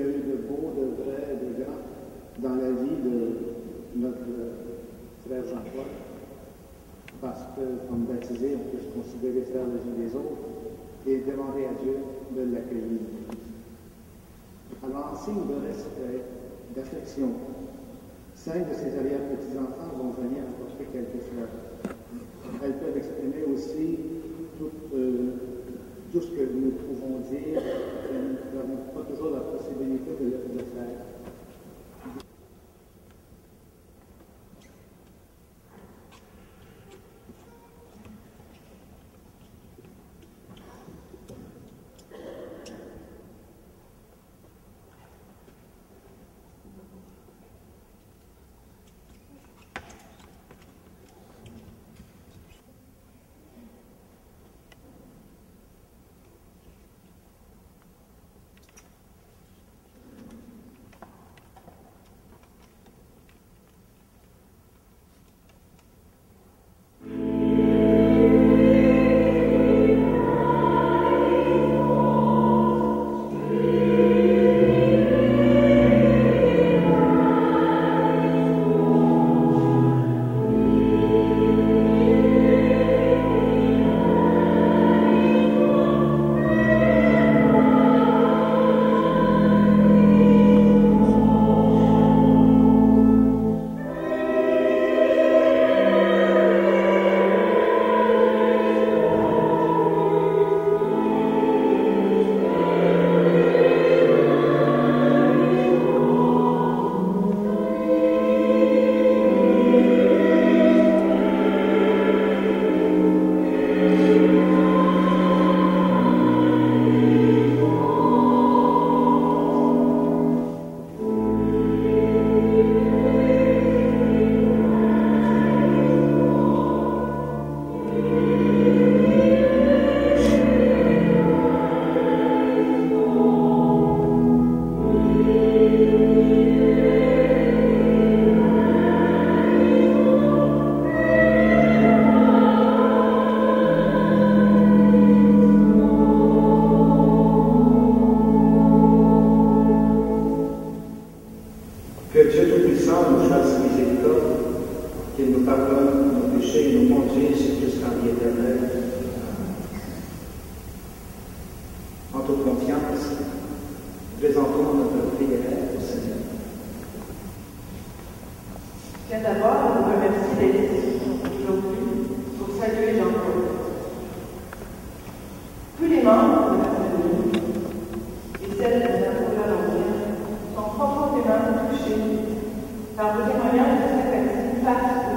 a eu de beau, de vrai, de grand dans la vie de notre frère Jean-Paul, parce que, comme baptisé, on peut se considérer frère les uns des autres, et demander à Dieu de l'accueillir. Alors, en signe de respect, d'affection, cinq de ses arrière-petits-enfants vont venir apporter quelques fleurs. Elles peuvent exprimer aussi tout, euh, tout ce que nous pouvons dire, nous n'avons pas toujours la possibilité de le faire. Tous les membres de la famille et celles de la Cour sont profondément touchés par le témoignage de cette activité face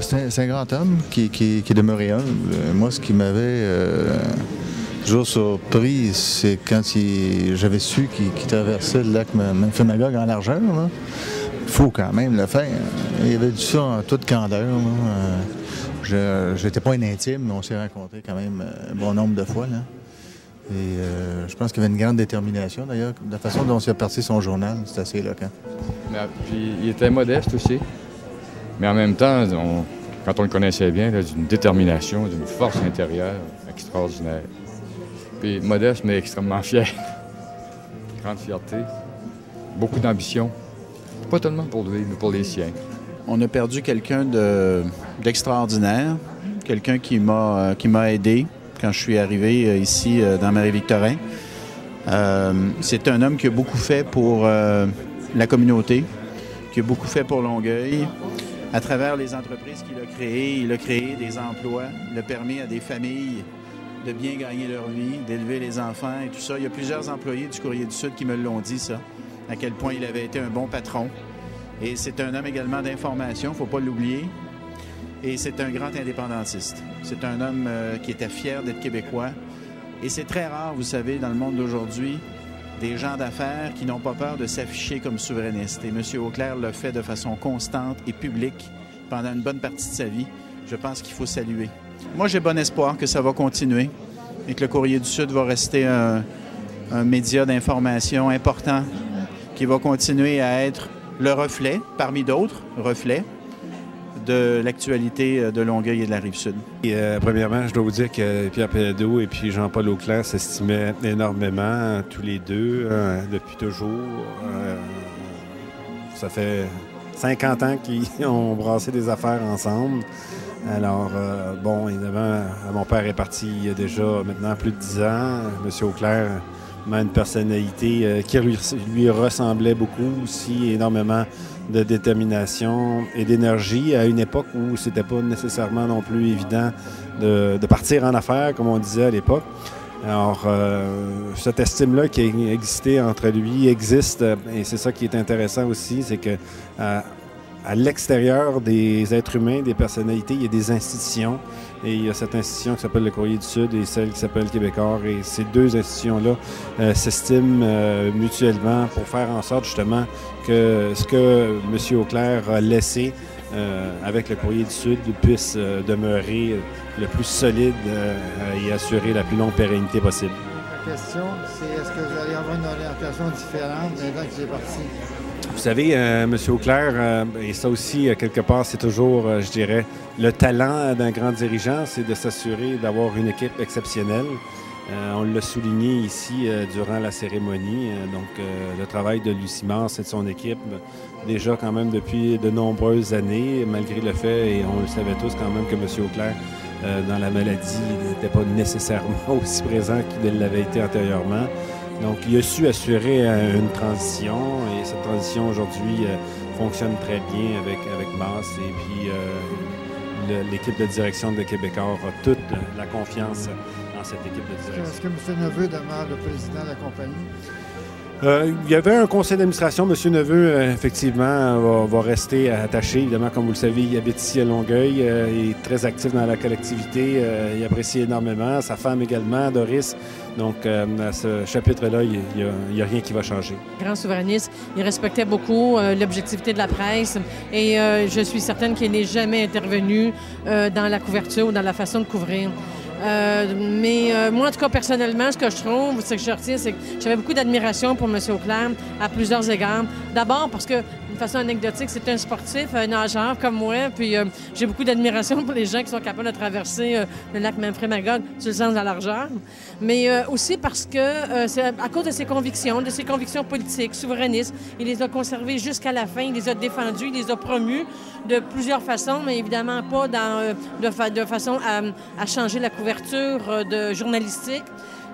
c'est un, grand homme qui, qui, est demeuré humble. Moi, ce qui m'avait euh, toujours surpris, c'est quand j'avais su qu'il traversait le lac Magog en largeur. Il faut quand même le faire. Il y avait du ça en toute candeur. Je n'étais pas un intime, mais on s'est rencontrés quand même un bon nombre de fois. Et euh, je pense qu'il y avait une grande détermination, d'ailleurs. La façon dont il a parti son journal, c'est assez éloquent. puis, il était modeste aussi. Mais en même temps, quand on le connaissait bien, d'une détermination, d'une force intérieure extraordinaire. Puis modeste, mais extrêmement fier. Grande fierté. Beaucoup d'ambition. Pas tellement pour lui, mais pour les siens. On a perdu quelqu'un d'extraordinaire, quelqu'un qui m'a aidé, quand je suis arrivé euh, ici euh, dans Marie-Victorin. Euh, c'est un homme qui a beaucoup fait pour la communauté, qui a beaucoup fait pour Longueuil. À travers les entreprises qu'il a créées, il a créé des emplois, il a permis à des familles de bien gagner leur vie, d'élever les enfants et tout ça. Il y a plusieurs employés du Courrier du Sud qui me l'ont dit, ça, à quel point il avait été un bon patron. Et c'est un homme également d'information, il ne faut pas l'oublier et c'est un grand indépendantiste. C'est un homme euh, qui était fier d'être québécois. Et c'est très rare, vous savez, dans le monde d'aujourd'hui, des gens d'affaires qui n'ont pas peur de s'afficher comme souverainistes. Et M. Auclair le fait de façon constante et publique pendant une bonne partie de sa vie. Je pense qu'il faut saluer. Moi, j'ai bon espoir que ça va continuer et que le Courrier du Sud va rester un, un média d'information important qui va continuer à être le reflet, parmi d'autres reflets, de l'actualité euh, de Longueuil et de la Rive-Sud. Euh, premièrement, je dois vous dire que Pierre Pénadeau et puis Jean-Paul Auclair s'estimaient énormément, tous les deux, hein, depuis toujours. Euh, ça fait 50 ans qu'ils ont brassé des affaires ensemble. Alors, bon, évidemment, mon père est parti il y a déjà maintenant plus de 10 ans. Monsieur Auclair une personnalité qui lui ressemblait beaucoup aussi, énormément de détermination et d'énergie à une époque où c'était pas nécessairement non plus évident de, partir en affaires, comme on disait à l'époque. Alors, euh, cette estime-là qui a existé entre lui existe, et c'est ça qui est intéressant aussi, c'est que euh, à l'extérieur des êtres humains, des personnalités, il y a des institutions. Et il y a cette institution qui s'appelle le Courrier du Sud et celle qui s'appelle Québécois. Et ces deux institutions-là euh, s'estiment euh, mutuellement pour faire en sorte justement que ce que M. Auclair a laissé euh, avec le Courrier du Sud puisse demeurer le plus solide et assurer la plus longue pérennité possible. Question, c'est est-ce que vous allez avoir une orientation différente maintenant que j'ai parti? Vous savez, euh, M. Auclair, euh, et ça aussi, euh, quelque part, c'est toujours, je dirais, le talent d'un grand dirigeant, c'est de s'assurer d'avoir une équipe exceptionnelle. on l'a souligné ici durant la cérémonie. donc, le travail de Lucie Mars et de son équipe, déjà quand même depuis de nombreuses années, malgré le fait, et on le savait tous quand même, que M. Auclair, dans la maladie, n'était pas nécessairement aussi présent qu'il l'avait été antérieurement. Donc, il a su assurer euh, une transition et cette transition aujourd'hui euh, fonctionne très bien avec, avec Mars et puis euh, l'équipe de direction de Québécois a toute la confiance dans cette équipe de direction. Est-ce que M. Neveu demeure le président de la compagnie? Euh, il y avait un conseil d'administration. Monsieur Neveu, euh, effectivement, va, rester attaché. Évidemment, comme vous le savez, il habite ici à Longueuil. Euh, il est très actif dans la collectivité. il apprécie énormément. Sa femme également, Doris. Donc, à ce chapitre-là, il n'y a, rien qui va changer. Grand souverainiste, il respectait beaucoup l'objectivité de la presse et je suis certaine qu'il n'est jamais intervenu dans la couverture ou dans la façon de couvrir. Euh, mais euh, moi, en tout cas, personnellement, ce que je trouve, ce que je retiens, c'est que j'avais beaucoup d'admiration pour M. Auclair à plusieurs égards. D'abord parce que de façon anecdotique, c'est un sportif, un nageur comme moi, puis euh, j'ai beaucoup d'admiration pour les gens qui sont capables de traverser le lac Manfred-Magog sur le sens de la largeur, mais aussi parce que à cause de ses convictions, de ses convictions politiques, souverainistes, il les a conservées jusqu'à la fin, il les a défendues, il les a promus de plusieurs façons, mais évidemment pas de, façon à, à, changer la couverture de journalistique.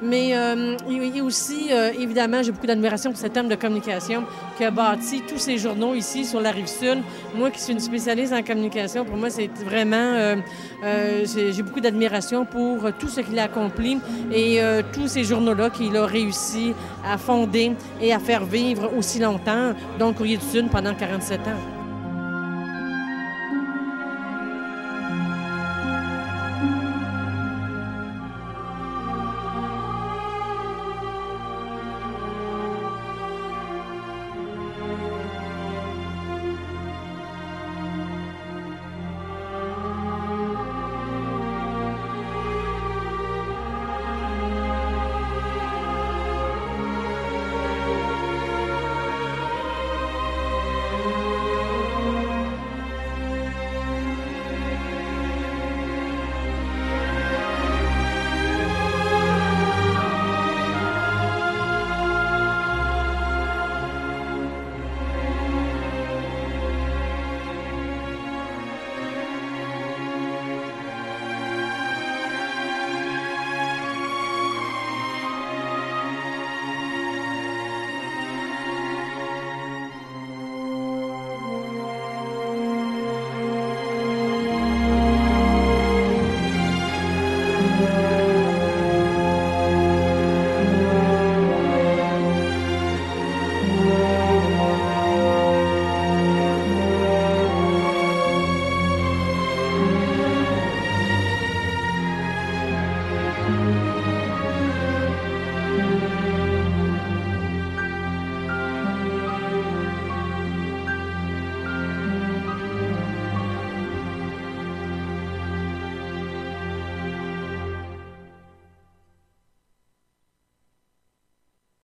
Mais euh, il aussi, euh, évidemment, j'ai beaucoup d'admiration pour cet homme de communication qui a bâti tous ces journaux ici sur la rive sud. Moi qui suis une spécialiste en communication, pour moi, c'est vraiment, euh, j'ai beaucoup d'admiration pour tout ce qu'il a accompli et tous ces journaux-là qu'il a réussi à fonder et à faire vivre aussi longtemps, donc Courrier du Sud pendant 47 ans.